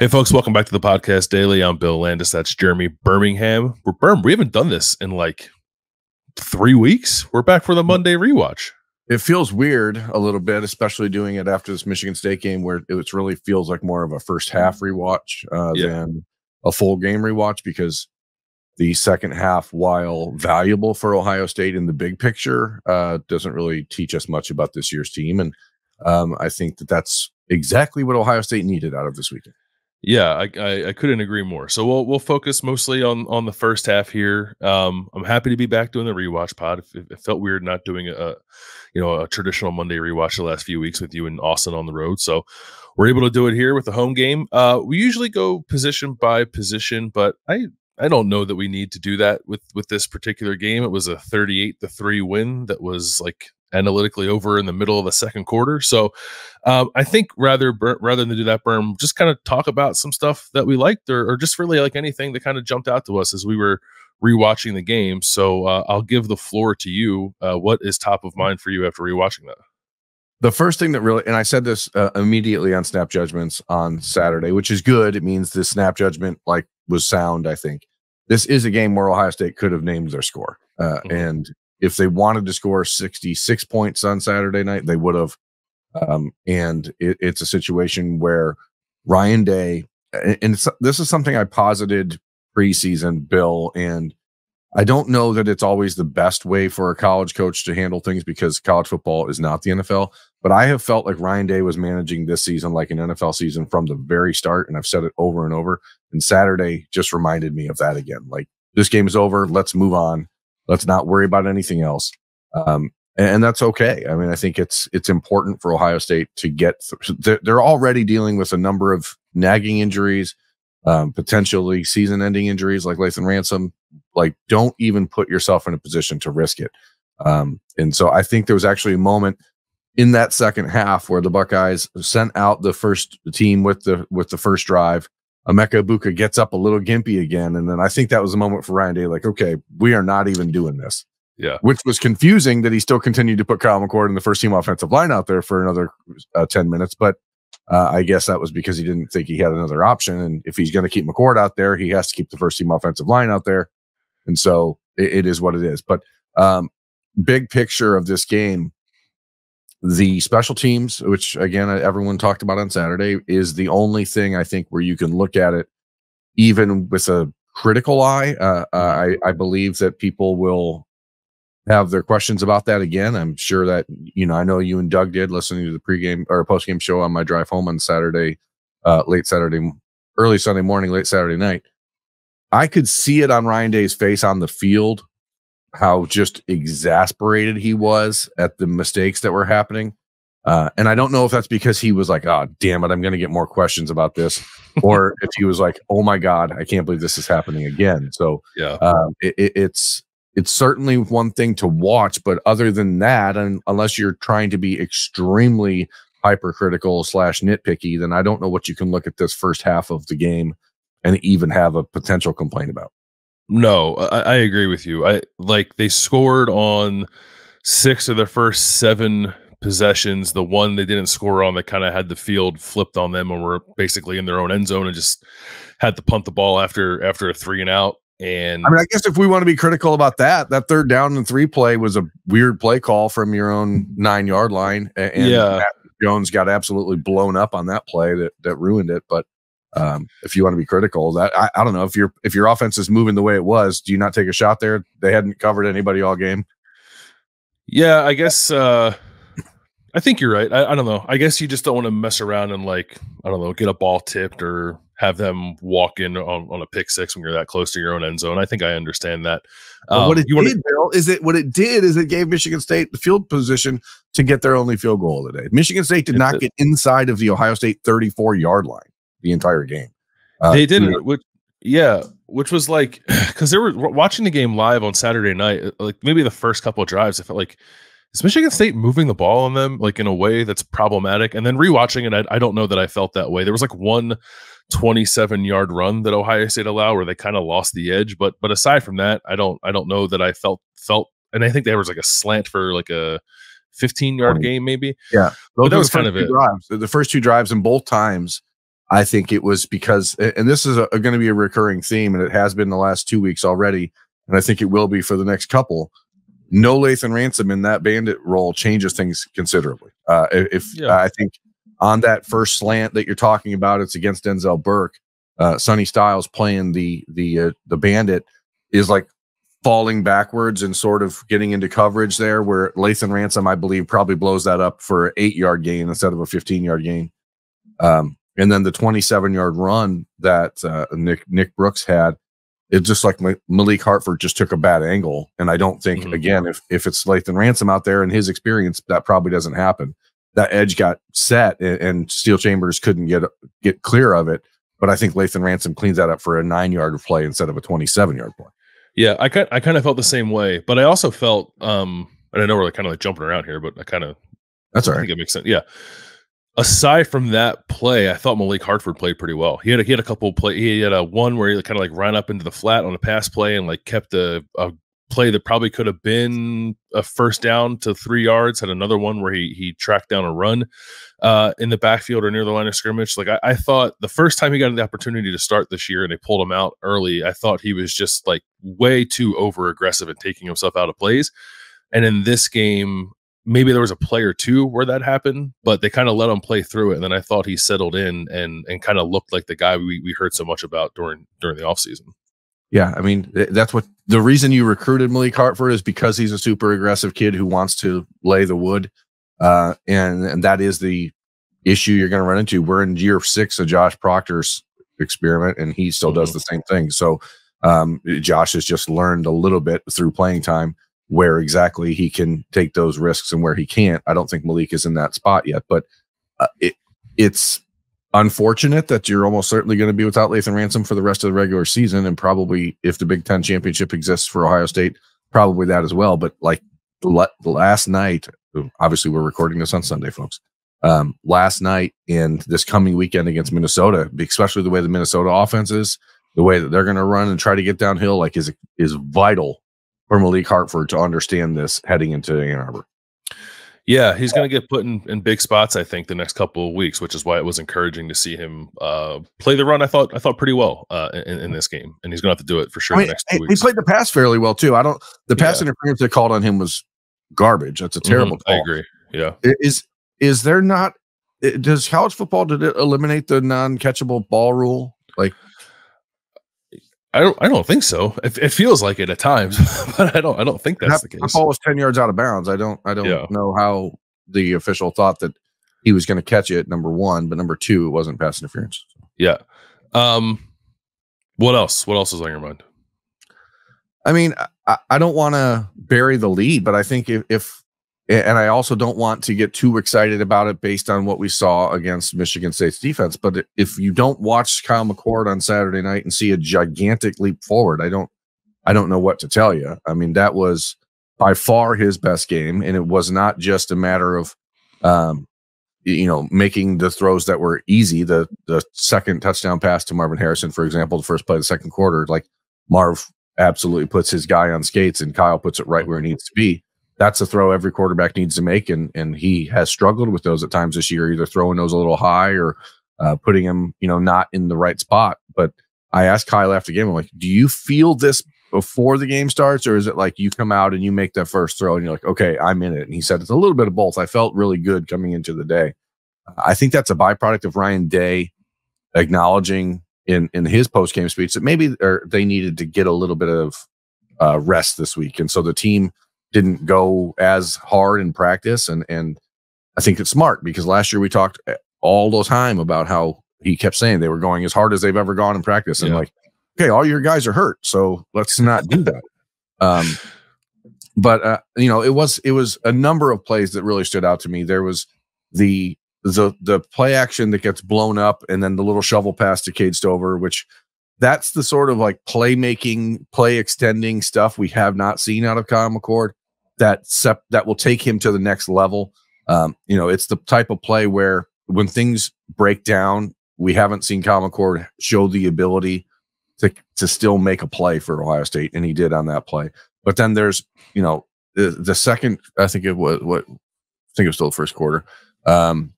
Hey, folks, welcome back to the podcast daily. I'm Bill Landis. That's Jeremy Birmingham. We're Birm. We haven't done this in like three weeks. We're back for the Monday rewatch. It feels weird a little bit, especially doing it after this Michigan State game, where it really feels like more of a first half rewatch uh, yeah. than a full game rewatch because the second half, while valuable for Ohio State in the big picture, uh, doesn't really teach us much about this year's team. And um, I think that that's exactly what Ohio State needed out of this weekend. Yeah, I, I, I couldn't agree more. So we'll we'll focus mostly on on the first half here. Um, I'm happy to be back doing the rewatch pod. It, it felt weird not doing a, you know, a traditional Monday rewatch the last few weeks with you and Austin on the road. So we're able to do it here with the home game. Uh, we usually go position by position, but I I don't know that we need to do that with with this particular game. It was a 38 to three win that was like analytically over in the middle of the second quarter. So um, I think rather rather than do that, Birm, just kind of talk about some stuff that we liked, or, or, just really like anything that kind of jumped out to us as we were rewatching the game. So uh, I'll give the floor to you. Uh, what is top of mind for you after rewatching that? The first thing that really, and I said this uh, immediately on snap judgments on Saturday, which is good. It means the snap judgment like was sound. I think this is a game where Ohio State could have named their score, uh, mm-hmm. and if they wanted to score 66 points on Saturday night, they would have. Um, and it, it's a situation where Ryan Day, and this is something I posited preseason, Bill, and I don't know that it's always the best way for a college coach to handle things because college football is not the NFL. But I have felt like Ryan Day was managing this season like an NFL season from the very start. And I've said it over and over. And Saturday just reminded me of that again. Like, this game is over. Let's move on. Let's not worry about anything else. Um, and, and, that's okay. I mean, I think it's it's important for Ohio State to get. Th- they're, they're already dealing with a number of nagging injuries, um, potentially season-ending injuries like Lathan Ransom. Like, don't even put yourself in a position to risk it. Um, and so I think there was actually a moment in that second half where the Buckeyes sent out the first team with the with the first drive Emeka Egbuka gets up a little gimpy again. And then I think that was a moment for Ryan Day, like, okay, we are not even doing this. Yeah. Which was confusing that he still continued to put Kyle McCord in the first team offensive line out there for another uh, 10 minutes. But uh, I guess that was because he didn't think he had another option. And if he's going to keep McCord out there, he has to keep the first team offensive line out there. And so it, it is what it is. But um, big picture of this game, the special teams, which again everyone talked about on Saturday, is the only thing I think where you can look at it even with a critical eye. Uh, uh, I, I believe that people will have their questions about that again. I'm sure that you know I know you and Doug did listening to the pregame or postgame show on my drive home on Saturday, uh, late Saturday, early Sunday morning, late Saturday night. I could see it on Ryan Day's face on the field how just exasperated he was at the mistakes that were happening. Uh, and I don't know if that's because he was like, oh, damn it, I'm going to get more questions about this, or if he was like, oh my God, I can't believe this is happening again. So, yeah, um, it, it, it's it's certainly one thing to watch, but other than that, and unless you're trying to be extremely hypercritical slash nitpicky, then I don't know what you can look at this first half of the game and even have a potential complaint about. No, I, I agree with you. I like they scored on six of their first seven possessions. The one they didn't score on, they kind of had the field flipped on them and were basically in their own end zone and just had to punt the ball after after a three and out. And I mean, I guess if we want to be critical about that, that third down and three play was a weird play call from your own nine yard line. And yeah. Matt Jones got absolutely blown up on that play that that ruined it. But um, if you want to be critical, that I, I don't know if your if your offense is moving the way it was, do you not take a shot there? They hadn't covered anybody all game. Yeah, I guess. Uh, I think you're right. I, I don't know. I guess you just don't want to mess around and like I don't know, get a ball tipped or have them walk in on, on a pick six when you're that close to your own end zone. I think I understand that. Um, what it did, wanna, Bill, is it what it did is it gave Michigan State the field position to get their only field goal of the day. Michigan State did not get inside of the Ohio State 34 yard line the entire game. Uh, they didn't. Which, yeah, which was like because they were watching the game live on Saturday night. Uh, like maybe the first couple of drives, I felt like is Michigan State moving the ball on them like in a way that's problematic. And then rewatching it, I, I don't know that I felt that way. There was like one 27 yard run that Ohio State allowed where they kind of lost the edge. But but aside from that, I don't I don't know that I felt felt. And I think there was like a slant for like a 15 yard game maybe. Yeah, Those, that was kind of it. Drives. The first two drives and both times I think it was because, and this is going to be a recurring theme, and it has been the last two weeks already, and I think it will be for the next couple. No Lathan Ransom in that bandit role changes things considerably. Uh, if yeah. I think on that first slant that you're talking about, it's against Denzel Burke. Uh, Sonny Styles playing the the uh, the bandit is like falling backwards and sort of getting into coverage there, where Lathan Ransom, I believe, probably blows that up for an eight yard gain instead of a 15 yard gain. Um, and then the 27 yard run that uh, Nick Nick Brooks had, it's just like Malik Hartford just took a bad angle. And I don't think mm-hmm. again if if it's Lathan Ransom out there in his experience, that probably doesn't happen. That edge got set and, and Steele Chambers couldn't get get clear of it. But I think Lathan Ransom cleans that up for a nine yard play instead of a 27 yard play. Yeah, I kind I kind of felt the same way, but I also felt um and I know we're like kind of like jumping around here, but I kind of that's all right. I think it makes sense. Yeah, aside from that play, I thought Malik Hartford played pretty well. He had a, he had a couple play. He had a one where he kind of like ran up into the flat on a pass play and like kept a, a play that probably could have been a first down to three yards. Had another one where he he tracked down a run uh, in the backfield or near the line of scrimmage. Like I, I thought the first time he got the opportunity to start this year and they pulled him out early, I thought he was just like way too over aggressive and taking himself out of plays. And in this game, maybe there was a play or two where that happened, but they kind of let him play through it. And then I thought he settled in and and kind of looked like the guy we, we heard so much about during during the offseason. Yeah, I mean that's what the reason you recruited Malik Hartford is because he's a super aggressive kid who wants to lay the wood, uh, and and that is the issue you're going to run into. We're in year six of Josh Proctor's experiment, and he still mm-hmm. does the same thing. So um, Josh has just learned a little bit through playing time where exactly he can take those risks and where he can't. I don't think Malik is in that spot yet, but uh, it, it's unfortunate that you're almost certainly going to be without Lathan Ransom for the rest of the regular season, and probably if the Big Ten championship exists for Ohio State, probably that as well. But like the last night, obviously we're recording this on Sunday, folks. Um, last night and this coming weekend against Minnesota, especially the way the Minnesota offense is, the way that they're going to run and try to get downhill, like is is vital for Malik Hartford to understand this heading into Ann Arbor. Yeah, he's going to get put in, in big spots. I think the next couple of weeks, which is why it was encouraging to see him uh, play the run. I thought I thought pretty well uh, in, in, this game, and he's going to have to do it for sure. I mean, he weeks. played the pass fairly well too. I don't. The pass yeah. interference they called on him was garbage. That's a mm-hmm, terrible. Mm-hmm, I agree. Yeah. Is is there not? Does college football did it eliminate the non-catchable ball rule? Like I don't. I don't think so. It, it, feels like it at times, but I don't. I don't think that's that, the case. The ball was ten yards out of bounds. I don't. I don't yeah. know how the official thought that he was going to catch it. Number one, but number two, it wasn't pass interference. Yeah. Um. What else? What else is on your mind? I mean, I, I don't want to bury the lead, but I think if, if and I also don't want to get too excited about it based on what we saw against Michigan State's defense. But if you don't watch Kyle McCord on Saturday night and see a gigantic leap forward, I don't, I don't know what to tell you. I mean, that was by far his best game, and it was not just a matter of, um, you know, making the throws that were easy. The the second touchdown pass to Marvin Harrison, for example, the first play of the second quarter, like Marv absolutely puts his guy on skates, and Kyle puts it right where it needs to be that's a throw every quarterback needs to make, and and he has struggled with those at times this year, either throwing those a little high or uh, putting him, you know, not in the right spot. But I asked Kyle after the game, I'm like, do you feel this before the game starts, or is it like you come out and you make that first throw and you're like, okay, I'm in it? And he said it's a little bit of both. I felt really good coming into the day. I think that's a byproduct of Ryan Day acknowledging in in his post game speech that maybe or they needed to get a little bit of uh, rest this week, and so the team didn't go as hard in practice and and I think it's smart because last year we talked all the time about how he kept saying they were going as hard as they've ever gone in practice and yeah. like okay all your guys are hurt so let's not do that. Um but uh, you know it was it was a number of plays that really stood out to me. There was the the the play action that gets blown up and then the little shovel pass to Cade Stover which that's the sort of like playmaking, play extending stuff we have not seen out of Kyle McCord that sep- that will take him to the next level. Um, you know, it's the type of play where when things break down, we haven't seen Kyle McCord show the ability to to still make a play for Ohio State, and he did on that play. But then there's, you know, the, the second, I think it was what I think it was still the first quarter. Um,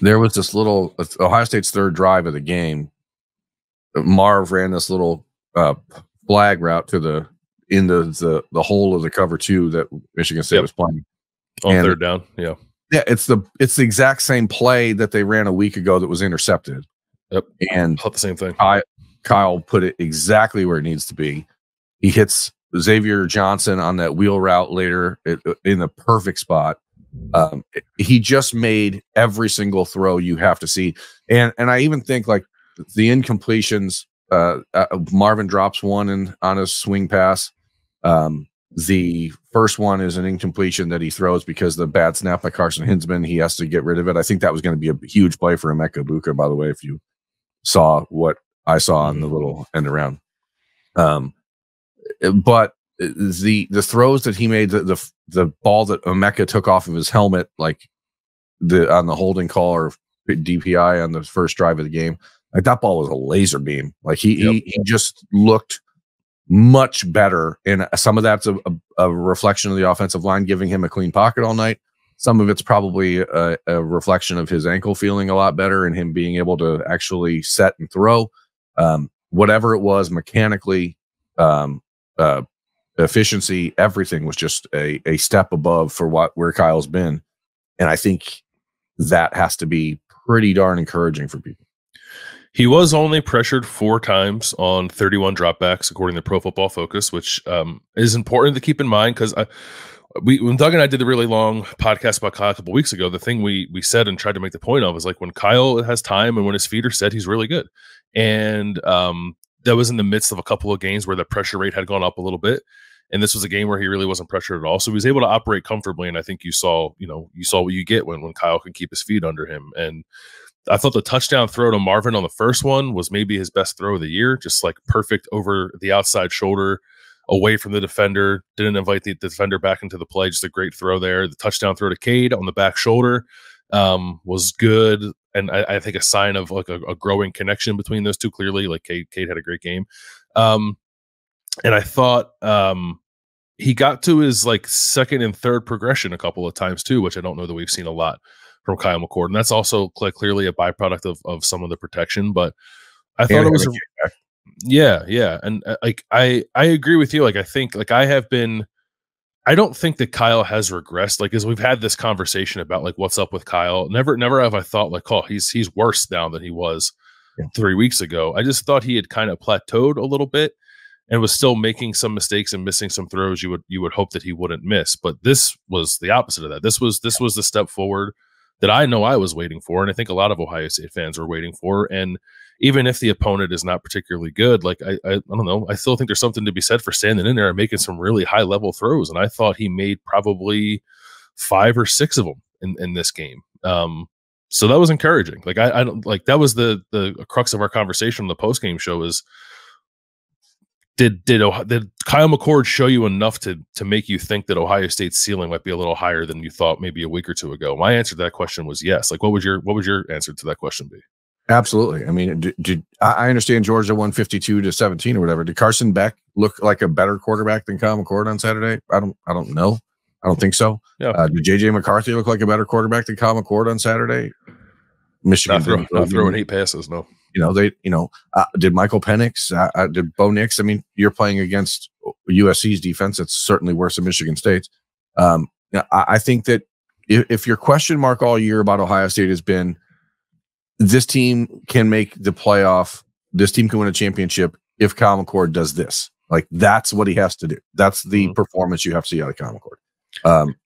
there was this little Ohio State's third drive of the game. Marv ran this little uh, flag route to the into the the the hole of the cover two that Michigan State yep. was playing on and, third down. Yeah, yeah, it's the it's the exact same play that they ran a week ago that was intercepted. Yep, and the same thing. Kyle, Kyle put it exactly where it needs to be. He hits Xavier Johnson on that wheel route later in the perfect spot. Um, he just made every single throw you have to see, and and I even think like the incompletions. Uh, uh, Marvin drops one in on a swing pass. Um, the first one is an incompletion that he throws because the bad snap by Carson Hinzman. He has to get rid of it. I think that was going to be a huge play for Emeka Egbuka, by the way, if you saw what I saw on the mm-hmm. little end around. Um, but the the throws that he made, the the, the ball that Emeka took off of his helmet, like the on the holding call or DPI on the first drive of the game, like that ball was a laser beam. Like he yep. he, he just looked much better, and some of that's a, a, a, reflection of the offensive line giving him a clean pocket all night. Some of it's probably a, a reflection of his ankle feeling a lot better and him being able to actually set and throw. Um, whatever it was mechanically, um, uh, efficiency, everything was just a, a step above for what where Kyle's been. And I think that has to be pretty darn encouraging for people. He was only pressured four times on 31 dropbacks, according to Pro Football Focus, which um, is important to keep in mind because we when Doug and I did the really long podcast about Kyle a couple weeks ago, the thing we we said and tried to make the point of is like when Kyle has time and when his feet are set, he's really good. And um, that was in the midst of a couple of games where the pressure rate had gone up a little bit. And this was a game where he really wasn't pressured at all. So he was able to operate comfortably. And I think you saw, you know, you saw what you get when when Kyle can keep his feet under him. And I thought the touchdown throw to Marvin on the first one was maybe his best throw of the year, just like perfect over the outside shoulder, away from the defender. Didn't invite the defender back into the play. Just a great throw there. The touchdown throw to Cade on the back shoulder um, was good, and I, I, think a sign of like a, a, growing connection between those two. Clearly, like Cade, Cade had a great game, um, and I thought um, he got to his like second and third progression a couple of times too, which I don't know that we've seen a lot from Kyle McCord, and that's also clearly a byproduct of of some of the protection. But I thought it was, a, yeah, yeah, and uh, like I I agree with you. Like I think like I have been. I don't think that Kyle has regressed. Like as we've had this conversation about like what's up with Kyle. Never, never have I thought like, oh, he's he's worse now than he was yeah. three weeks ago. I just thought he had kind of plateaued a little bit and was still making some mistakes and missing some throws you would you would hope that he wouldn't miss. But this was the opposite of that. This was this was the step forward that I know I was waiting for, and I think a lot of Ohio State fans were waiting for. And even if the opponent is not particularly good, like I, I, I don't know, I still think there's something to be said for standing in there and making some really high level throws. And I thought he made probably five or six of them in, in this game. Um, so that was encouraging. Like I, I don't like that was the the crux of our conversation on the post game show is did did did Kyle McCord show you enough to to make you think that Ohio State's ceiling might be a little higher than you thought maybe a week or two ago? My answer to that question was yes. Like, what would your what would your answer to that question be? Absolutely. I mean, did, did I understand Georgia one fifty two to seventeen or whatever? Did Carson Beck look like a better quarterback than Kyle McCord on Saturday? I don't I don't know. I don't think so. Yeah. Uh, did JJ McCarthy look like a better quarterback than Kyle McCord on Saturday? Michigan not, throw, not throwing eight passes, no. You know, they, you know, uh, did Michael Penix, uh, uh did Bo Nix? I mean, you're playing against USC's defense. It's certainly worse than Michigan State's. Um, I, I think that if, if your question mark all year about Ohio State has been this team can make the playoff, this team can win a championship if Kyle McCord does this. Like that's what he has to do. That's the mm-hmm. performance you have to see out of Kyle McCord. Um,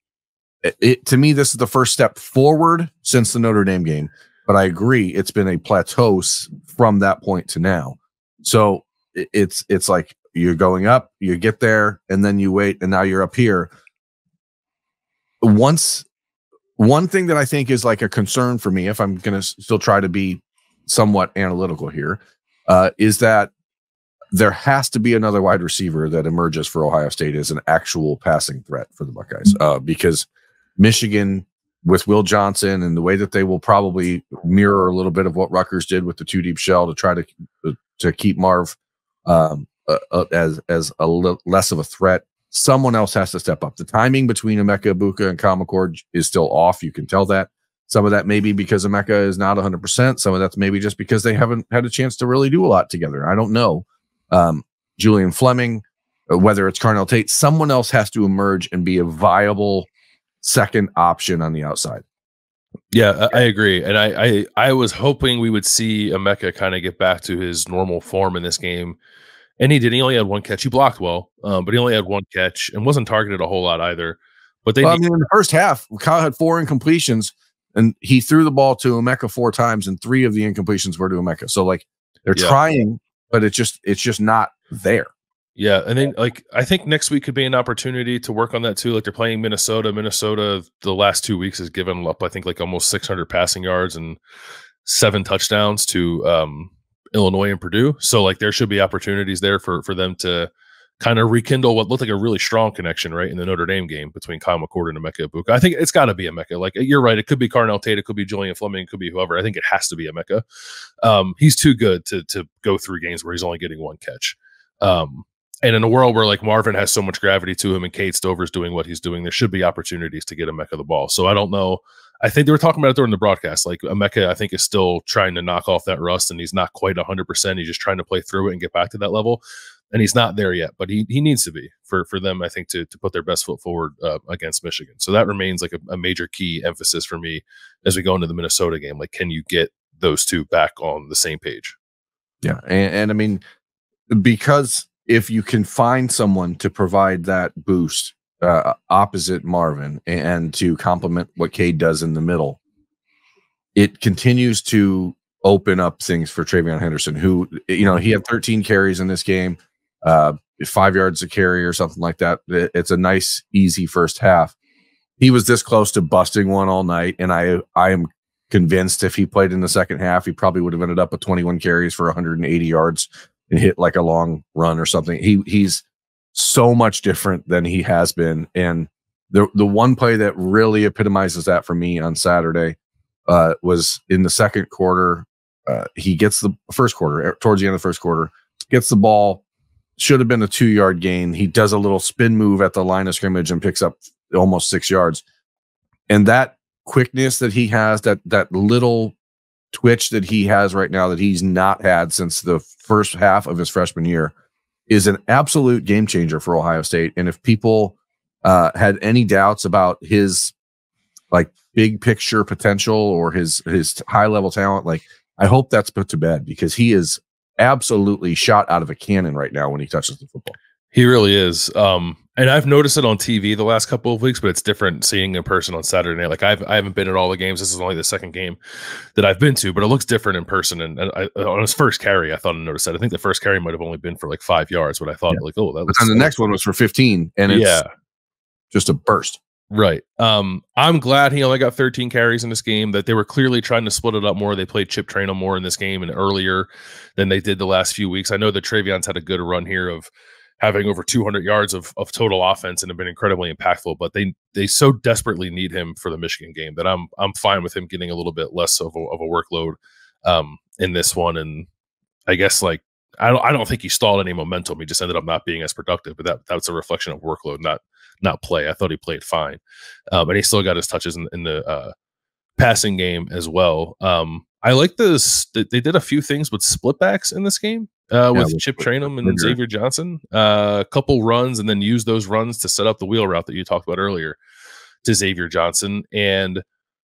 it, it, to me, this is the first step forward since the Notre Dame game. But I agree, it's been a plateau from that point to now. So it's it's like you're going up, you get there, and then you wait, and now you're up here. Once one thing that I think is like a concern for me, if I'm going to still try to be somewhat analytical here, uh, is that there has to be another wide receiver that emerges for Ohio State as an actual passing threat for the Buckeyes, uh, because Michigan with Will Johnson and the way that they will probably mirror a little bit of what Rutgers did with the two deep shell to try to uh, to keep Marv um, uh, as as a l- less of a threat. Someone else has to step up. The timing between Emeka Egbuka and Kyle is still off. You can tell that. Some of that may be because Emeka is not 100%. Some of that's maybe just because they haven't had a chance to really do a lot together. I don't know. Um, Julian Fleming, uh, whether it's Carnell Tate, someone else has to emerge and be a viable second option on the outside. Yeah, I, I agree, and I, I I was hoping we would see Emeka kind of get back to his normal form in this game, and he did. He only had one catch. He blocked well, um, but he only had one catch and wasn't targeted a whole lot either. But they, well, I mean, in the first half, Kyle had four incompletions, and he threw the ball to Emeka four times, and three of the incompletions were to Emeka. So like they're yeah. trying, but it's just it's just not there. Yeah, and then like I think next week could be an opportunity to work on that too. Like they're playing Minnesota. Minnesota the last two weeks has given up I think like almost 600 passing yards and seven touchdowns to um, Illinois and Purdue. So like there should be opportunities there for for them to kind of rekindle what looked like a really strong connection right in the Notre Dame game between Kyle McCord and Emeka Egbuka. I think it's got to be Emeka. Like you're right, it could be Carnell Tate, it could be Julian Fleming, it could be whoever. I think it has to be Emeka. Um, he's too good to to go through games where he's only getting one catch. Um, and in a world where like Marvin has so much gravity to him and Cade Stover's doing what he's doing, there should be opportunities to get Emeka the ball. So I don't know. I think they were talking about it during the broadcast. Like Emeka, I think is still trying to knock off that rust, and he's not quite hundred percent. He's just trying to play through it and get back to that level, and he's not there yet. But he he needs to be for for them. I think to to put their best foot forward uh, against Michigan. So that remains like a, a major key emphasis for me as we go into the Minnesota game. Like, can you get those two back on the same page? Yeah, and, and I mean because if you can find someone to provide that boost uh, opposite Marvin and to complement what Cade does in the middle, it continues to open up things for TreVeyon Henderson, who, you know, he had 13 carries in this game, uh, five yards a carry or something like that. It's a nice, easy first half. He was this close to busting one all night, and I I am convinced if he played in the second half, he probably would have ended up with 21 carries for 180 yards and hit like a long run or something. He he's so much different than he has been. And the the one play that really epitomizes that for me on Saturday uh, was in the second quarter. Uh, he gets the first quarter er, towards the end of the first quarter, gets the ball. Should have been a two yard gain. He does a little spin move at the line of scrimmage and picks up almost six yards. And that quickness that he has, that that little twitch that he has right now that he's not had since the first half of his freshman year is an absolute game changer for Ohio State. And if people uh, had any doubts about his like big picture potential or his his high level talent, like I hope that's put to bed because he is absolutely shot out of a cannon right now when he touches the football. He really is. Um, and I've noticed it on TV the last couple of weeks, but it's different seeing in person on Saturday night. Like I've I haven't been at all the games. This is only the second game that I've been to, but it looks different in person. And, and I, on his first carry, I thought I noticed that. I think the first carry might have only been for like five yards, but I thought yeah. like, oh, that. But then the next one was for fifteen, and it's yeah, just a burst. Right. Um, I'm glad he only got 13 carries in this game. That they were clearly trying to split it up more. They played Chip Trayanum more in this game and earlier than they did the last few weeks. I know that TreVeyon's had a good run here of having over 200 yards of, of total offense and have been incredibly impactful. But they they so desperately need him for the Michigan game that I'm I'm fine with him getting a little bit less of a, of a workload um, in this one. And I guess like I don't I don't think he stalled any momentum. He just ended up not being as productive. But that that's a reflection of workload, not not play. I thought he played fine, um, and he still got his touches in, in the uh, passing game as well. Um, I like this. They did a few things with split backs in this game uh, with yeah, Chip Trayanum and Xavier Johnson. Uh, a couple runs, and then use those runs to set up the wheel route that you talked about earlier to Xavier Johnson. And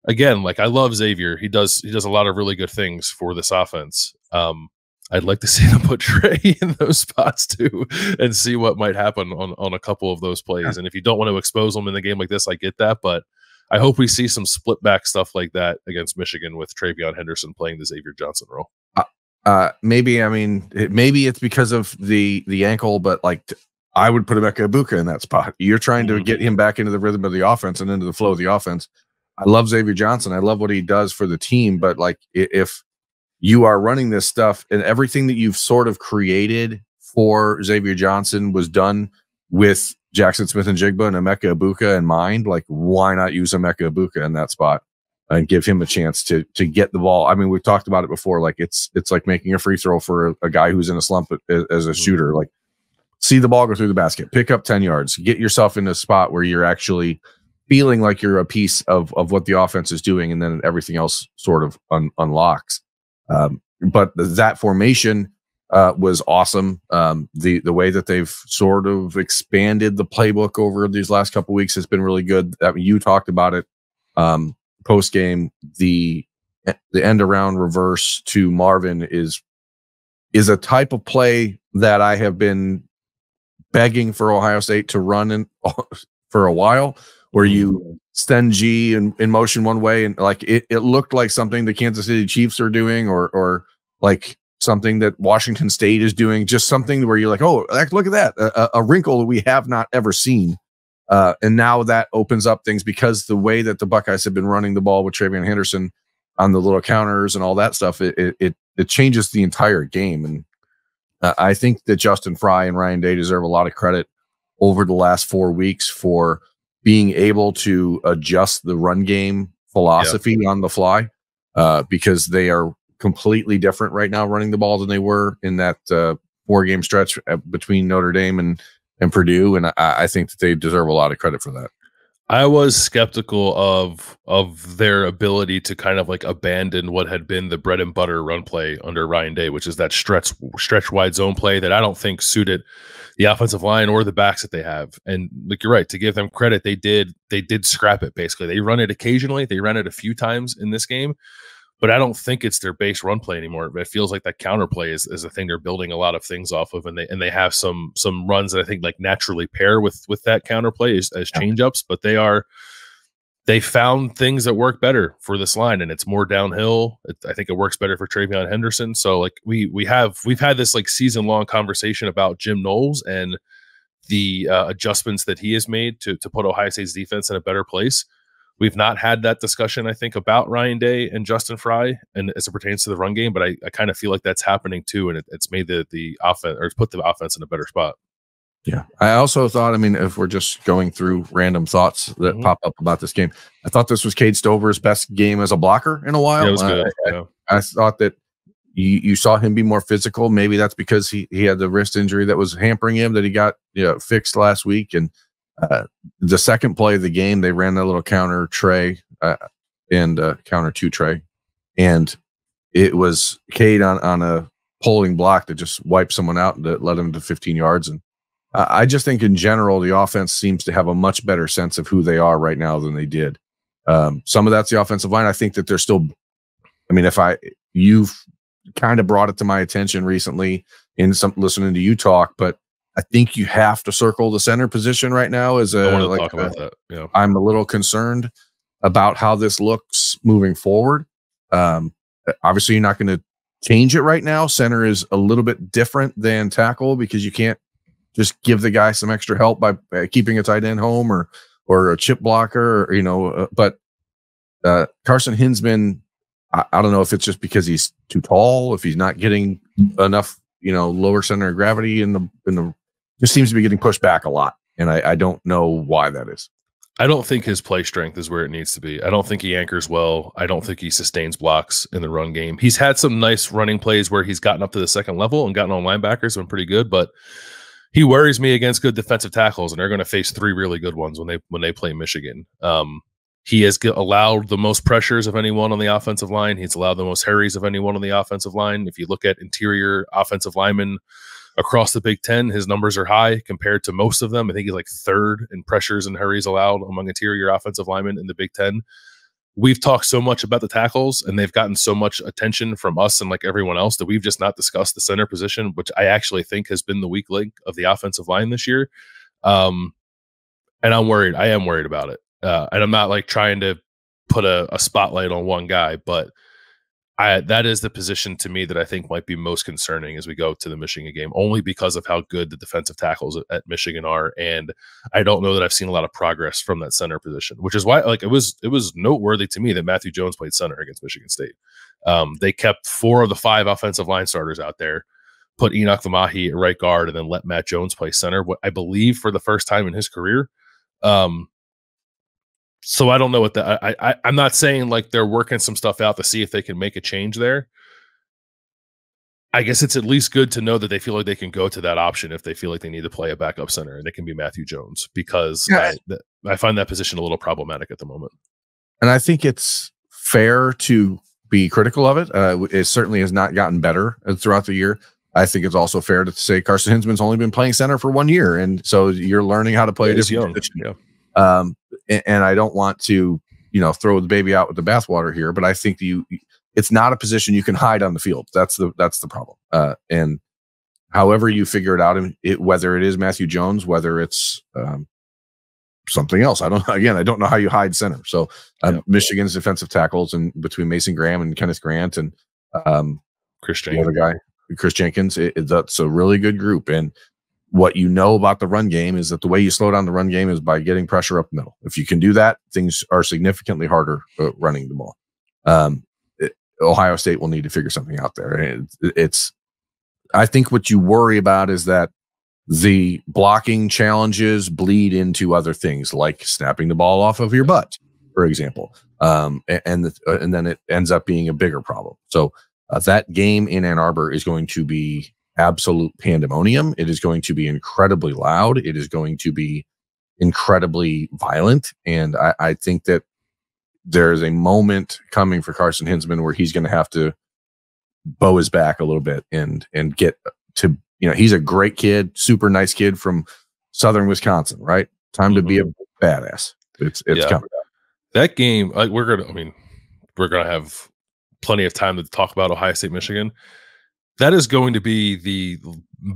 again, like I love Xavier. He does he does a lot of really good things for this offense. Um, I'd like to see them put Trey in those spots too, and see what might happen on on a couple of those plays. And if you don't want to expose them in a game like this, I get that, but I hope we see some split back stuff like that against Michigan with TreVeyon Henderson playing the Xavier Johnson role. Uh, maybe I mean it, maybe it's because of the the ankle, but like I would put Emeka Egbuka in that spot. You're trying to mm-hmm. get him back into the rhythm of the offense and into the flow of the offense. I love Xavier Johnson. I love what he does for the team, but like if you are running this stuff and everything that you've sort of created for Xavier Johnson was done with Jaxon Smith-Njigba and Emeka Egbuka in mind, like why not use Emeka Egbuka in that spot? And give him a chance to to get the ball. I mean, we've talked about it before. Like it's it's like making a free throw for a, a guy who's in a slump as a mm-hmm. shooter. Like see the ball go through the basket, pick up ten yards, get yourself in a spot where you're actually feeling like you're a piece of of what the offense is doing, and then everything else sort of un- unlocks. Um, but that formation uh, was awesome. Um, the the way that they've sort of expanded the playbook over these last couple weeks has been really good. I mean, you talked about it um, post game. The the end around reverse to Marvin is is a type of play that I have been begging for Ohio State to run in for a while, where you mm-hmm. send G in, in motion one way and like it, it looked like something the Kansas City Chiefs are doing, or or like something that Washington State is doing, just something where you're like, oh, look at that, a, a wrinkle we have not ever seen. Uh, and now that opens up things because the way that the Buckeyes have been running the ball with TreVeyon Henderson on the little counters and all that stuff, it it it changes the entire game. And uh, I think that Justin Frye and Ryan Day deserve a lot of credit over the last four weeks for being able to adjust the run game philosophy yeah. on the fly uh, because they are completely different right now running the ball than they were in that uh, four game stretch uh, between Notre Dame and and Purdue, and I, I think that they deserve a lot of credit for that. I was skeptical of of their ability to kind of like abandon what had been the bread and butter run play under Ryan Day, which is that stretch stretch wide zone play that I don't think suited the offensive line or the backs that they have. And like you're right, to give them credit, they did they did scrap it basically. They run it occasionally. They ran it a few times in this game, but I don't think it's their base run play anymore. It feels like that counterplay is, is a thing they're building a lot of things off of, and they and they have some some runs that I think like naturally pair with with that counterplay as, as change ups, but they are they found things that work better for this line, and it's more downhill. It, I think it works better for TreVeyon Henderson. So like we we have we've had this like season long conversation about Jim Knowles and the uh, adjustments that he has made to to put Ohio State's defense in a better place We've not had that discussion, I think, about Ryan Day and Justin Frye, and as it pertains to the run game. But I, I kind of feel like that's happening too, and it, it's made the the offense or it's put the offense in a better spot. Yeah, I also thought. I mean, if we're just going through random thoughts that mm-hmm. pop up about this game, I thought this was Cade Stover's best game as a blocker in a while. Yeah, uh, yeah. I, I, thought that you, you saw him be more physical. Maybe that's because he he had the wrist injury that was hampering him that he got you know, fixed last week, and uh, the second play of the game, they ran that little counter tray uh, and uh, counter two tray, and it was Cade on on a pulling block that just wiped someone out and that led him to 15 yards. And I just think in general, the offense seems to have a much better sense of who they are right now than they did. Um, some of that's the offensive line. I think that they're still. I mean, if I you've kind of brought it to my attention recently in some listening to you talk, but I think you have to circle the center position right now as a like a, yeah. I'm a little concerned about how this looks moving forward. Um, obviously, you're not going to change it right now. Center is a little bit different than tackle because you can't just give the guy some extra help by, keeping a tight end home or or a chip blocker, or, you know. Uh, but uh, Carson Hinzman, I, I don't know if it's just because he's too tall, if he's not getting enough, you know, lower center of gravity in the in the just seems to be getting pushed back a lot. And I, I don't know why that is. I don't think his play strength is where it needs to be. I don't think he anchors well. I don't think he sustains blocks in the run game. He's had some nice running plays where he's gotten up to the second level and gotten on linebackers, been pretty good, but he worries me against good defensive tackles, and they're going to face three really good ones when they when they play Michigan. Um, he has allowed the most pressures of anyone on the offensive line. He's allowed the most hurries of anyone on the offensive line. If you look at interior offensive linemen across the Big Ten, his numbers are high compared to most of them. I think he's like third in pressures and hurries allowed among interior offensive linemen in the Big Ten. We've talked so much about the tackles, and they've gotten so much attention from us and like everyone else that we've just not discussed the center position, which I actually think has been the weak link of the offensive line this year. Um, and I'm worried. I am worried about it. Uh, and I'm not like trying to put a, a spotlight on one guy, but I, that is the position to me that I think might be most concerning as we go to the Michigan game, only because of how good the defensive tackles at, at, Michigan are, and I don't know that I've seen a lot of progress from that center position, which is why like it was it was noteworthy to me that Matthew Jones played center against Michigan State. Um, they kept four of the five offensive line starters out there, put Enokk Vimahi at right guard, and then let Matt Jones play center. What I believe for the first time in his career. Um, so I don't know what that. I, I I'm not saying like they're working some stuff out to see if they can make a change there. I guess it's at least good to know that they feel like they can go to that option if they feel like they need to play a backup center, and it can be Matthew Jones because Yeah. I, I find that position a little problematic at the moment. and I think it's fair to be critical of it. Uh, it certainly has not gotten better uh, throughout the year. I think it's also fair to say Carson Hinzman's only been playing center for one year, and so you're learning how to play a different young, position. yeah. Um, and, and I don't want to, you know, throw the baby out with the bathwater here, but I think you, it's not a position you can hide on the field. That's the that's the problem. Uh, and however you figure it out, and it, whether it is Matthew Jones, whether it's um, something else, I don't. Again, I don't know how you hide center. So um, Yeah. Michigan's defensive tackles and between Mason Graham and Kenneth Grant and um, Kris the Jenkins. other guy, Kris Jenkins. It, it- that's a really good group. And what you know about the run game is that the way you slow down the run game is by getting pressure up the middle. If you can do that, things are significantly harder uh, running the ball. Um, it- Ohio State will need to figure something out there. It- it's, I think what you worry about is that the blocking challenges bleed into other things like snapping the ball off of your butt, for example. Um, a- and, the, uh, and then it ends up being a bigger problem. So uh, that game in Ann Arbor is going to be absolute pandemonium. It is going to be incredibly loud. It is going to be incredibly violent. And I, I think that there's a moment coming for Carson Hinzman where he's going to have to bow his back a little bit and and get to you know he's a great kid, super nice kid from southern Wisconsin, right? Time to be a mm-hmm. badass. It's it's Yeah. coming. that game like we're gonna i mean we're gonna have plenty of time to talk about ohio state michigan that is going to be the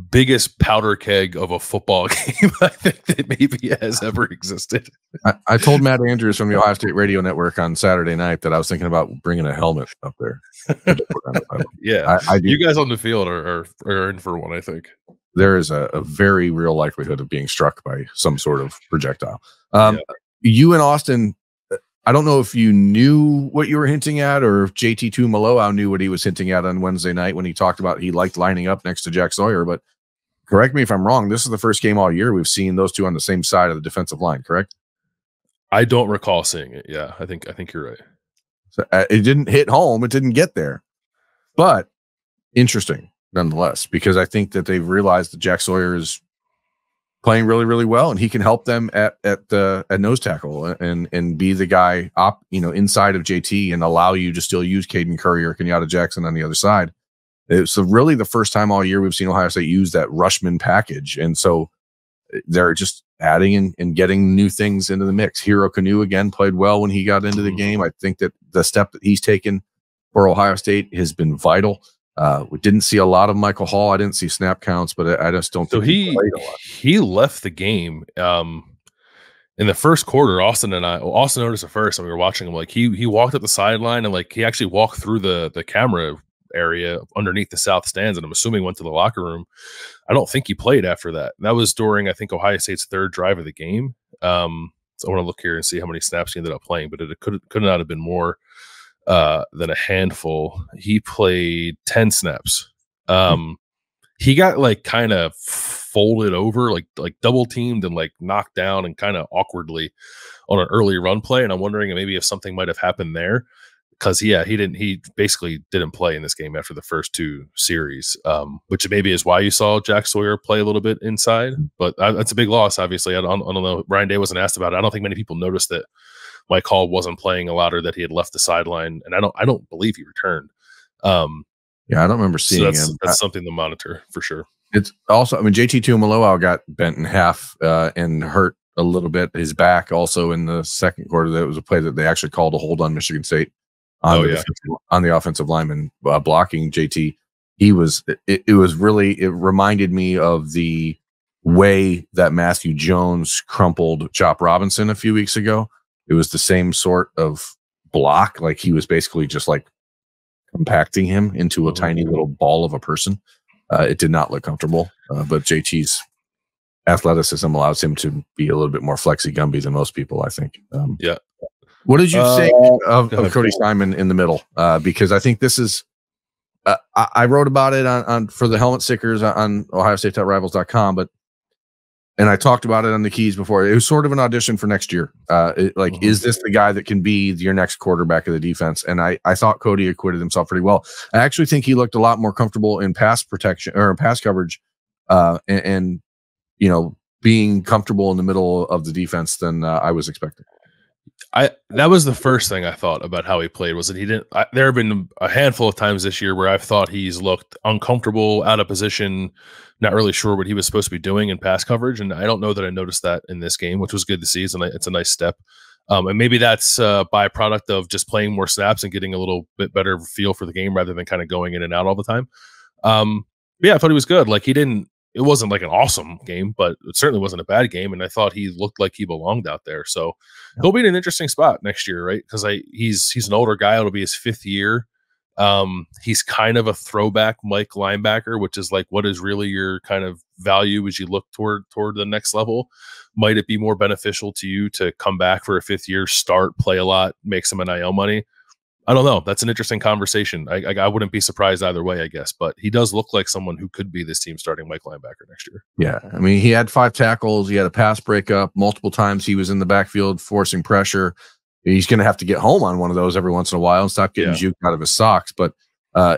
biggest powder keg of a football game i think that maybe has ever existed. I, I told Matt Andrews from the Ohio State Radio Network on Saturday night that I was thinking about bringing a helmet up there. yeah. I, I you guys on the field are, are, are in for one i think. There is a, a very real likelihood of being struck by some sort of projectile. Um, You and Austin, I don't know if you knew what you were hinting at, or if JT Tuimoloau knew what he was hinting at on Wednesday night when he talked about he liked lining up next to Jack Sawyer. But correct me if I'm wrong. This is the first game all year we've seen those two on the same side of the defensive line. Correct? i don't recall seeing it yeah i think i think you're right So, uh, it didn't hit home. It didn't get there, but interesting nonetheless because I think that they've realized that Jack Sawyer is playing really, really well, and he can help them at at the at nose tackle and and be the guy op you know inside of JT and allow you to still use Caden Curry or Kenyatta Jackson on the other side. It's really the first time all year we've seen Ohio State use that Rushman package, and so uh, they're just adding and, and getting new things into the mix. Hero Kanu again played well when he got into the Mhm. game. I think that the step that he's taken for Ohio State has been vital. Uh, we didn't see a lot of Michael Hall. I didn't see snap counts, but I, I just don't So think he played a lot. he left the game um in the first quarter. Austin and I, Austin noticed it first, and we were watching him. Like he he walked up the sideline and like he actually walked through the the camera area underneath the south stands, and I'm assuming went to the locker room. I don't think he played after that. That was during I think Ohio State's third drive of the game. Um, so I want to look here and see how many snaps he ended up playing, but it could could not have been more uh than a handful. He played ten snaps. Um, he got like kind of folded over, like like double teamed and like knocked down and kind of awkwardly on an early run play. And I'm wondering maybe if something might have happened there. Cause yeah, he didn't he basically didn't play in this game after the first two series. Um, which maybe is why you saw Jack Sawyer play a little bit inside. But uh, that's a big loss, obviously. I don't, I don't know. Ryan Day wasn't asked about it. I don't think many people noticed that Mike Hall wasn't playing a lot or that he had left the sideline. And I don't I don't believe he returned. Um Yeah, I don't remember so seeing that's him. that's something to monitor for sure. It's also, I mean, JT two got bent in half uh, and hurt a little bit. His back also in the second quarter. That was a play that they actually called a hold on Michigan State on, Oh, the, yeah. on the offensive lineman uh, blocking JT. He was, it, it was really, it reminded me of the way that Matthew Jones crumpled Chop Robinson a few weeks ago. It was the same sort of block. Like he was basically just like compacting him into a tiny little ball of a person. Uh, it did not look comfortable, uh, but JT's athleticism allows him to be a little bit more flexy Gumby than most people, I think. Um, Yeah. What did you Uh, say of, of. Cody Simon in the middle? Uh, because I think this is, uh, I, I wrote about it on, on for the helmet stickers on OhioState.rivals.com, but and I talked about it on the keys before. It was sort of an audition for next year. Uh, it, like, mm-hmm. is this the guy that can be your next quarterback of the defense? And I, I thought Cody acquitted himself pretty well. I actually think he looked a lot more comfortable in pass protection or pass coverage, uh, and, and you know, being comfortable in the middle of the defense than uh, I was expecting. I that was the first thing I thought about how he played was that he didn't. I, there have been a handful of times this year where I've thought he's looked uncomfortable, out of position, not really sure what he was supposed to be doing in pass coverage, and I don't know that I noticed that in this game, which was good to see. It's a, it's a nice step, um, and maybe that's a byproduct of just playing more snaps and getting a little bit better feel for the game rather than kind of going in and out all the time. Um, yeah, I thought he was good. Like he didn't it wasn't like an awesome game, but it certainly wasn't a bad game. And I thought he looked like he belonged out there. So he'll be in an interesting spot next year, right? Because I he's he's an older guy. It'll be his fifth year. Um, he's kind of a throwback Mike linebacker, which is like what is really your kind of value as you look toward toward the next level. Might it be more beneficial to you to come back for a fifth year, start, play a lot, make some NIL money? I don't know. That's an interesting conversation. I, I, I wouldn't be surprised either way, I guess. But he does look like someone who could be this team starting Mike linebacker next year. Yeah, I mean, he had five tackles. He had a pass breakup multiple times. He was in the backfield forcing pressure. He's going to have to get home on one of those every once in a while and stop getting yeah. juked out of his socks. But uh,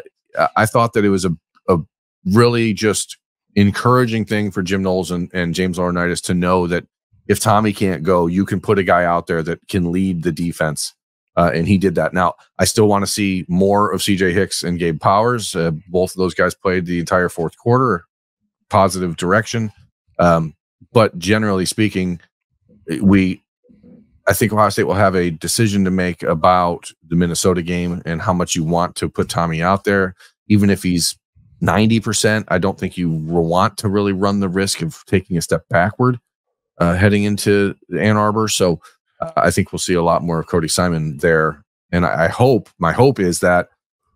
I thought that it was a, a really just encouraging thing for Jim Knowles and, and James Laurinaitis to know that if Tommy can't go, you can put a guy out there that can lead the defense uh, and he did that. Now, I still want to see more of CJ Hicks and Gabe Powers. Uh, both of those guys played the entire fourth quarter, positive direction. Um, but generally speaking, we, I think Ohio State will have a decision to make about the Minnesota game and how much you want to put Tommy out there, even if he's 90%. I don't think you want to really run the risk of taking a step backward uh, heading into Ann Arbor. So, I think we'll see a lot more of Cody Simon there. And I, I hope, my hope is that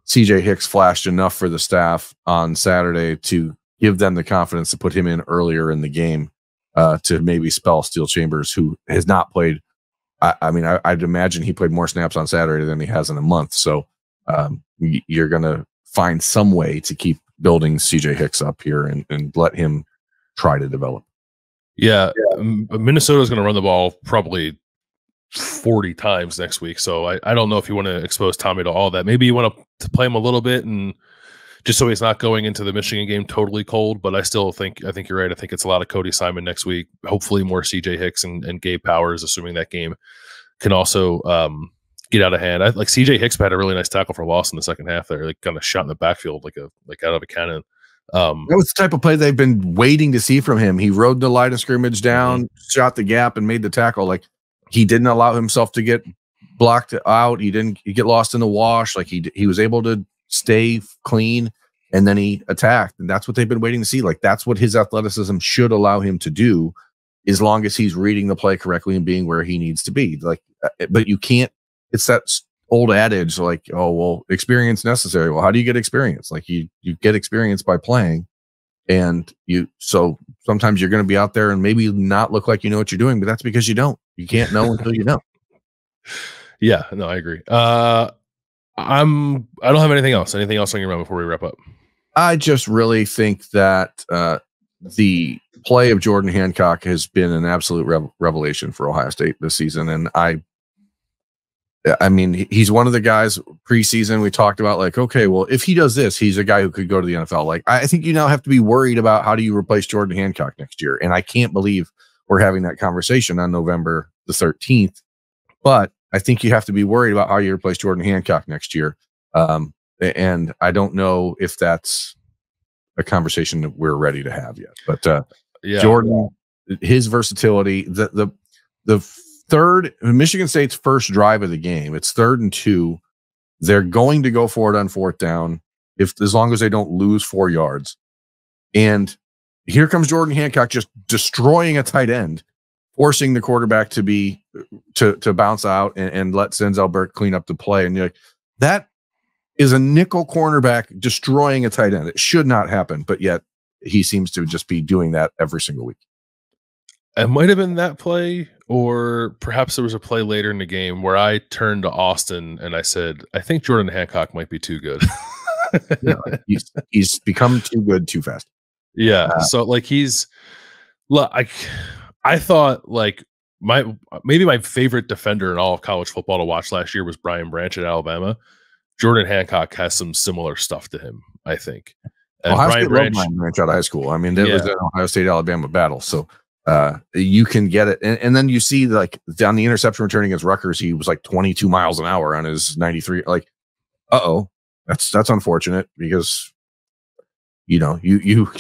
CJ Hicks flashed enough for the staff on Saturday to give them the confidence to put him in earlier in the game uh, to maybe spell Steele Chambers, who has not played. I, I mean, I, would imagine he played more snaps on Saturday than he has in a month. So um, you're going to find some way to keep building CJ Hicks up here and, and let him try to develop. Yeah, yeah. Minnesota's going to run the ball probably 40 times next week. So I, I don't know if you want to expose Tommy to all that. Maybe you want to play him a little bit and just so he's not going into the Michigan game totally cold. But I still think I think you're right. I think it's a lot of Cody Simon next week. Hopefully more CJ Hicks and, and Gabe Powers, assuming that game can also um, get out of hand. I, like CJ Hicks had a really nice tackle for loss in the second half there, like kind of shot in the backfield like a like out of a cannon. Um, that was the type of play they've been waiting to see from him. He rode the line of scrimmage down, mm-hmm. shot the gap, and made the tackle. Like he didn't allow himself to get blocked out. He didn't get lost in the wash. Like he he was able to stay clean, and then he attacked. And that's what they've been waiting to see. Like that's what his athleticism should allow him to do, as long as he's reading the play correctly and being where he needs to be. Like, uh, but you can't. It's that old adage, like, oh well, experience necessary. Well, how do you get experience? Like you you get experience by playing and you so sometimes you're going to be out there and maybe not look like you know what you're doing but that's because you don't. You can't know until you know. Yeah no i agree. Uh i'm i don't have anything else. Anything else on your mind before we wrap up? I just really think that uh the play of jordan hancock has been an absolute rev- revelation for ohio state this season and i I mean, he's one of the guys preseason we talked about, like, okay, well, if he does this, he's a guy who could go to the NFL. Like, I think you now have to be worried about how do you replace Jordan Hancock next year. And I can't believe we're having that conversation on November the 13th. But I think you have to be worried about how you replace Jordan Hancock next year. Um, and I don't know if that's a conversation that we're ready to have yet. But uh, yeah. Jordan, his versatility, the the the third Michigan State's first drive of the game. It's third and two. They're going to go for it on fourth down if as long as they don't lose four yards. And here comes Jordan Hancock just destroying a tight end, forcing the quarterback to be to to bounce out and, and let Denzel Burke clean up the play. And you're like, that is a nickel cornerback destroying a tight end. It should not happen, but yet he seems to just be doing that every single week. It might have been that play or perhaps there was a play later in the game where I turned to Austin and I said, I think Jordan Hancock might be too good. yeah, he's, he's become too good too fast. Yeah. Uh, so like he's Like I I thought like my maybe my favorite defender in all of college football to watch last year was Brian Branch at Alabama. Jordan Hancock has some similar stuff to him, I think. And Ohio Brian State Branch, Brian Branch out of high school. I mean, there yeah. was an Ohio State Alabama battle, so uh, you can get it. And, and, then you see like down the interception return against Rutgers, he was like 22 miles an hour on his 93. Like, uh oh, that's that's unfortunate because you know you you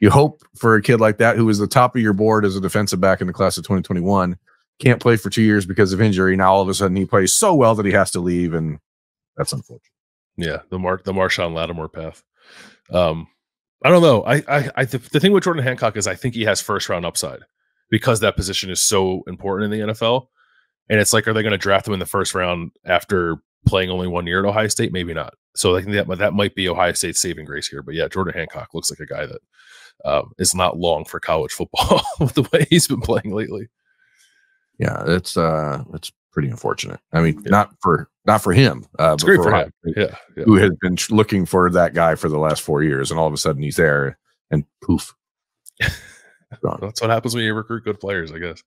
you hope for a kid like that who was the top of your board as a defensive back in the class of 2021 can't play for two years because of injury. Now all of a sudden he plays so well that he has to leave, and that's unfortunate. Yeah, the Mark the Marshon Lattimore path. Um, I don't know. I I, I the, the thing with Jordan Hancock is I think he has first round upside because that position is so important in the NFL. And it's like, are they going to draft him in the first round after playing only one year at Ohio State? Maybe not. So I think that that might be Ohio State's saving grace here. But yeah, Jordan Hancock looks like a guy that um, is not long for college football with the way he's been playing lately. Yeah, it's uh, it's pretty unfortunate. I mean, yeah. not for not for him. Uh, it's great for, for him. Yeah, yeah, who has been looking for that guy for the last four years, and all of a sudden he's there, and poof. That's what happens when you recruit good players, I guess.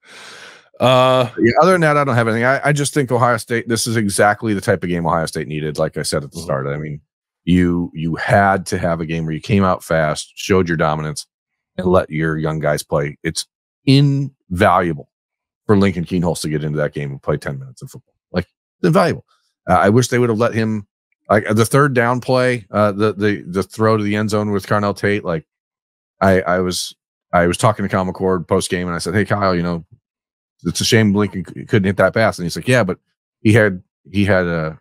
Uh, yeah, other than that, I don't have anything. I, I, just think Ohio State. This is exactly the type of game Ohio State needed. Like I said at the mm-hmm. start, I mean, you you had to have a game where you came out fast, showed your dominance, and let your young guys play. It's invaluable for Lincoln Kienholz to get into that game and play ten minutes of football. Like invaluable. Uh, I wish they would have let him. Like the third down play, uh, the the the throw to the end zone with Carnell Tate. Like I I was I was talking to Kyle McCord post game, and I said, "Hey, Kyle, you know, it's a shame Lincoln couldn't hit that pass." And he's like, "Yeah, but he had he had a uh,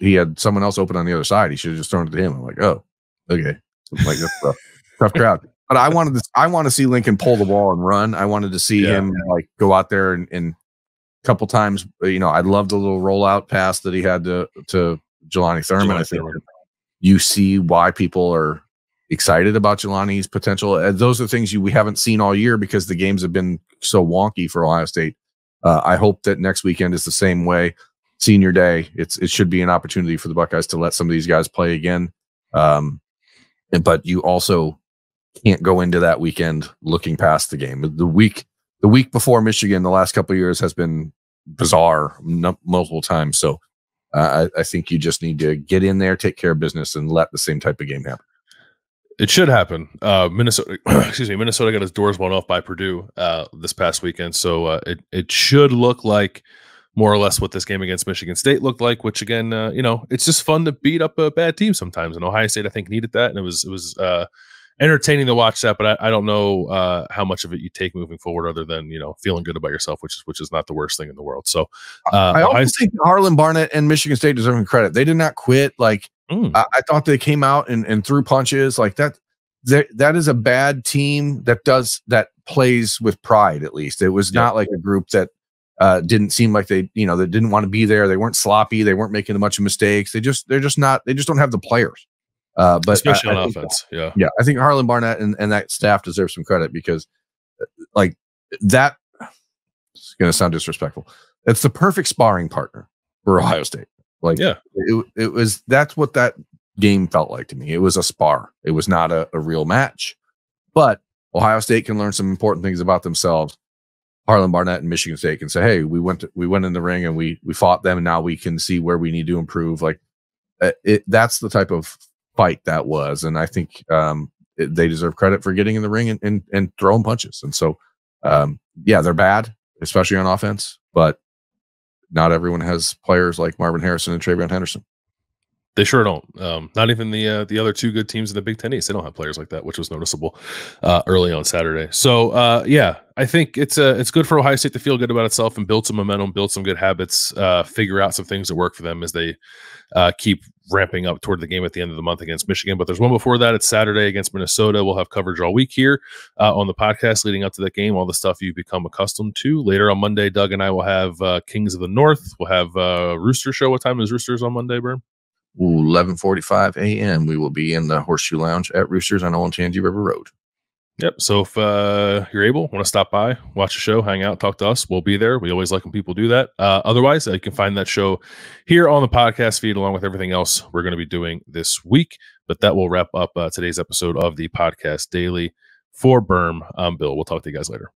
he had someone else open on the other side. He should have just thrown it to him." I'm like, "Oh, okay." Like that's tough, tough crowd. But I wanted to I want to see Lincoln pull the ball and run. I wanted to see yeah, him like go out there and, and a couple times. You know, I loved the little rollout pass that he had to to Jelani Thurman. Jelani I think Thurman. you see why people are excited about Jelani's potential. Uh, those are things you we haven't seen all year because the games have been so wonky for Ohio State. Uh, I hope that next weekend is the same way. Senior day, it's it should be an opportunity for the Buckeyes to let some of these guys play again. Um, but you also can't go into that weekend looking past the game. The week the week before Michigan, the last couple years has been bizarre multiple times. So uh, I, I think you just need to get in there, take care of business, and let the same type of game happen. It should happen. Uh, Minnesota, excuse me, Minnesota got his doors blown off by Purdue uh, this past weekend, so uh, it it should look like more or less what this game against Michigan State looked like. Which again, uh, you know, it's just fun to beat up a bad team sometimes. And Ohio State, I think, needed that, and it was it was uh, entertaining to watch that. But I, I don't know uh, how much of it you take moving forward, other than you know feeling good about yourself, which is which is not the worst thing in the world. So I also think Harlon Barnett and Michigan State deserve credit. They did not quit. Like Mm. I, I, thought they came out and, and threw punches like that. That that is a bad team that does that plays with pride. At least it was yeah. not like a group that uh, didn't seem like they you know they didn't want to be there. They weren't sloppy. They weren't making a bunch of mistakes. They just they're just not they just don't have the players. Uh, but especially I, on I offense, yeah, yeah. I think Harlon Barnett and, and that staff deserve some credit because, uh, like that, it's going to sound disrespectful. It's the perfect sparring partner for Ohio State. Like, yeah, it, it was that's what that game felt like to me. It was a spar. It was not a, a real match. But Ohio State can learn some important things about themselves. Harlon Barnett and Michigan State can say, "Hey, we went to, we went in the ring and we we fought them, and now we can see where we need to improve." Like, uh, it, that's the type of fight that was, and I think um, it, they deserve credit for getting in the ring and and, and throwing punches. And so, um, yeah, they're bad, especially on offense, but not everyone has players like Marvin Harrison and TreVeyon Henderson. They sure don't. Um, not even the uh, the other two good teams in the Big Ten East. They don't have players like that, which was noticeable uh, early on Saturday. So uh, yeah, I think it's uh, it's good for Ohio State to feel good about itself and build some momentum, build some good habits, uh, figure out some things that work for them as they uh, keep ramping up toward the game at the end of the month against Michigan. But there's one before that. It's Saturday against Minnesota. We'll have coverage all week here uh, on the podcast leading up to that game. All the stuff you've become accustomed to. Later on Monday, Doug and I will have uh, Kings of the North. We'll have uh, Rooster Show. What time is Roosters on Monday, Birm? 11:45 a.m. We will be in the Horseshoe Lounge at Roosters on Olentangy River Road. Yep. So if uh, you're able, want to stop by, watch the show, hang out, talk to us, we'll be there. We always like when people do that. Uh, otherwise, uh, you can find that show here on the podcast feed along with everything else we're going to be doing this week. But that will wrap up uh, today's episode of the podcast daily For Birm, I'm Bill. We'll talk to you guys later.